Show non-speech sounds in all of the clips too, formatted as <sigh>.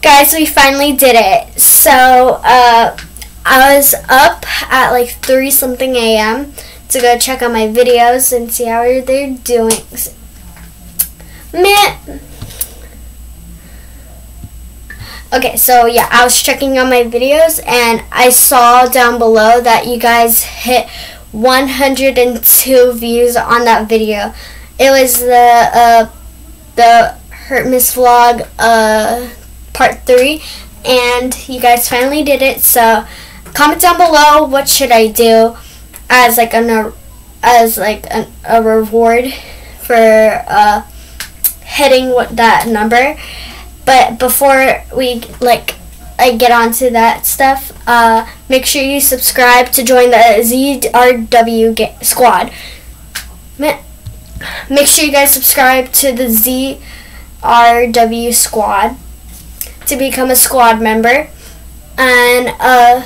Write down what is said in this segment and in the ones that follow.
Guys, we finally did it. So, uh, I was up at like 3 something a.m. to go check on my videos and see how they're doing. Man. Okay, so yeah, I was checking on my videos and I saw down below that you guys hit 102 views on that video. It was the uh, the Hurt Miss vlog uh, part 3 and you guys finally did it. So comment down below what should I do as like an as like an, a reward for uh, hitting what that number. But before we like I get onto that stuff, uh, make sure you subscribe to join the ZRW squad. Make sure you guys subscribe to the ZRW squad to become a squad member. And uh,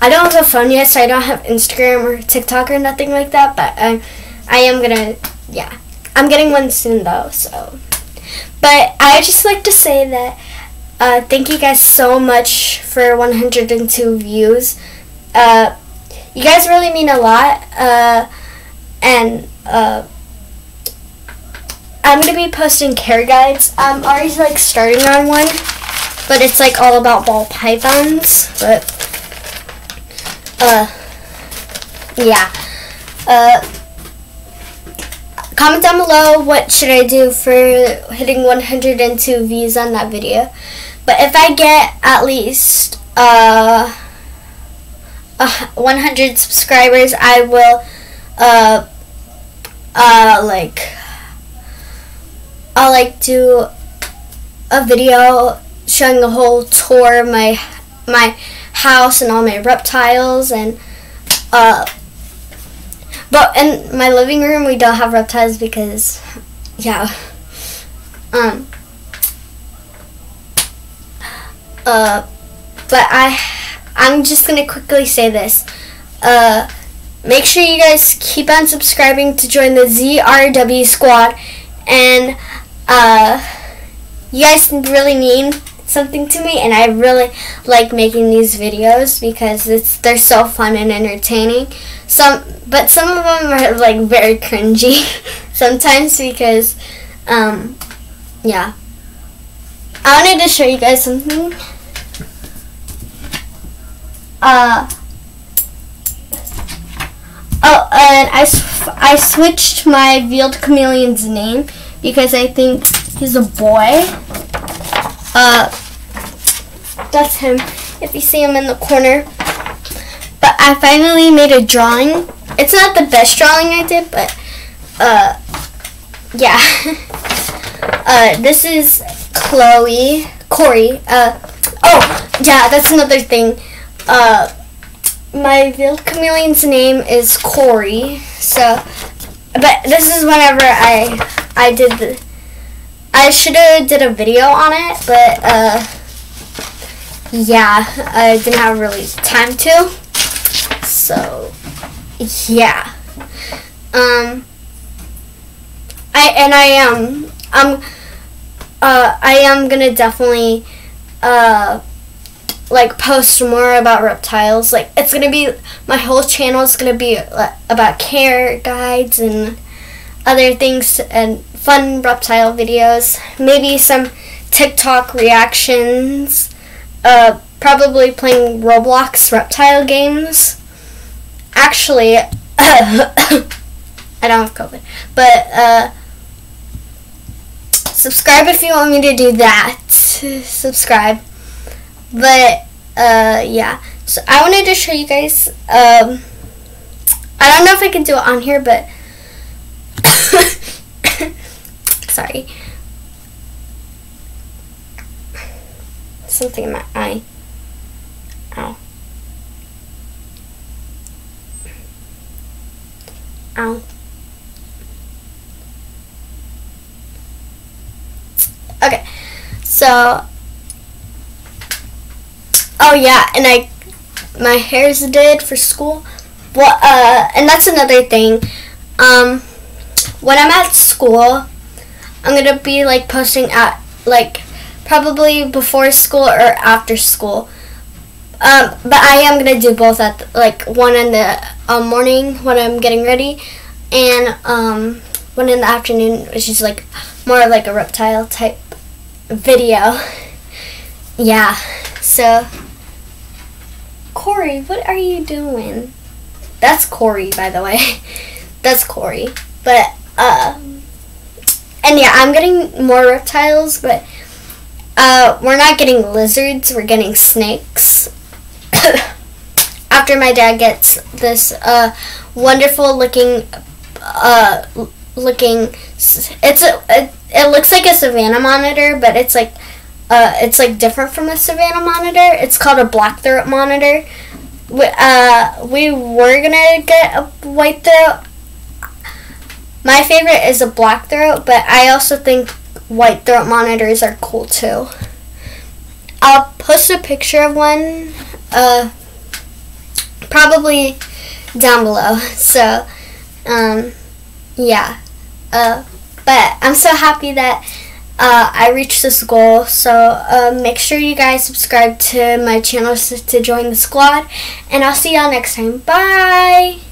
I don't have a phone yet, so I don't have Instagram or TikTok or nothing like that. But I, I am gonna, yeah, I'm getting one soon though. So. But I just like to say that uh, thank you guys so much for 102 views. Uh, you guys really mean a lot. Uh, and uh, I'm gonna be posting care guides. I'm already like starting on one, but it's like all about ball pythons. But uh, yeah. Uh, comment down below what should I do for hitting 102 views on that video. But if I get at least uh, uh 100 subscribers, I will uh, uh, like I'll like do a video showing a whole tour of my my house and all my reptiles and uh but in my living room, we don't have reptiles because, yeah. Um. Uh, but I, I'm just gonna quickly say this. Uh, make sure you guys keep on subscribing to join the ZRW squad, and uh, you guys really mean something to me, and I really like making these videos because it's they're so fun and entertaining. Some, but some of them are like very cringy <laughs> sometimes because, um, yeah. I wanted to show you guys something. Uh. Oh, and I, I switched my veiled chameleon's name because I think he's a boy. Uh, that's him. If you see him in the corner. But I finally made a drawing. It's not the best drawing I did, but uh, yeah. <laughs> uh, this is Chloe, Corey. Uh, oh, yeah, that's another thing. Uh, my veiled chameleon's name is Corey. So, but this is whenever I I did the. I should have did a video on it, but uh, yeah, I didn't have really time to. So, yeah. Um, I and I am um uh I am gonna definitely uh like post more about reptiles. Like it's gonna be my whole channel is gonna be uh, about care guides and other things and fun reptile videos. Maybe some TikTok reactions. Uh, probably playing Roblox reptile games. Actually, <coughs> I don't have COVID, but uh, subscribe if you want me to do that. <laughs> Subscribe. But uh, yeah, so I wanted to show you guys. Um, I don't know if I can do it on here, but <coughs> sorry. Something in my eye. Ow. Ow. Okay, so, oh yeah, and I, my hair's did for school. Well, uh, and that's another thing. Um, when I'm at school, I'm gonna be like posting at like probably before school or after school. Um, but I am gonna do both at the, like one in the um, morning when I'm getting ready, and um, one in the afternoon, which is like more like a reptile type video. <laughs> Yeah. So, Corey, what are you doing? That's Corey, by the way. <laughs> That's Corey. But uh, and yeah, I'm getting more reptiles, but uh, we're not getting lizards. We're getting snakes. <coughs> After my dad gets this uh, wonderful looking uh, looking it's a it, it looks like a savannah monitor but it's like uh, it's like different from a savannah monitor it's called a black throat monitor we, uh, we were gonna get a white throat my favorite is a black throat but i also think white throat monitors are cool too i'll post a picture of one uh, probably down below <laughs> so um, yeah. Uh, but I'm so happy that uh, I reached this goal. So uh, make sure you guys subscribe to my channel to join the squad. And I'll see y'all next time. Bye!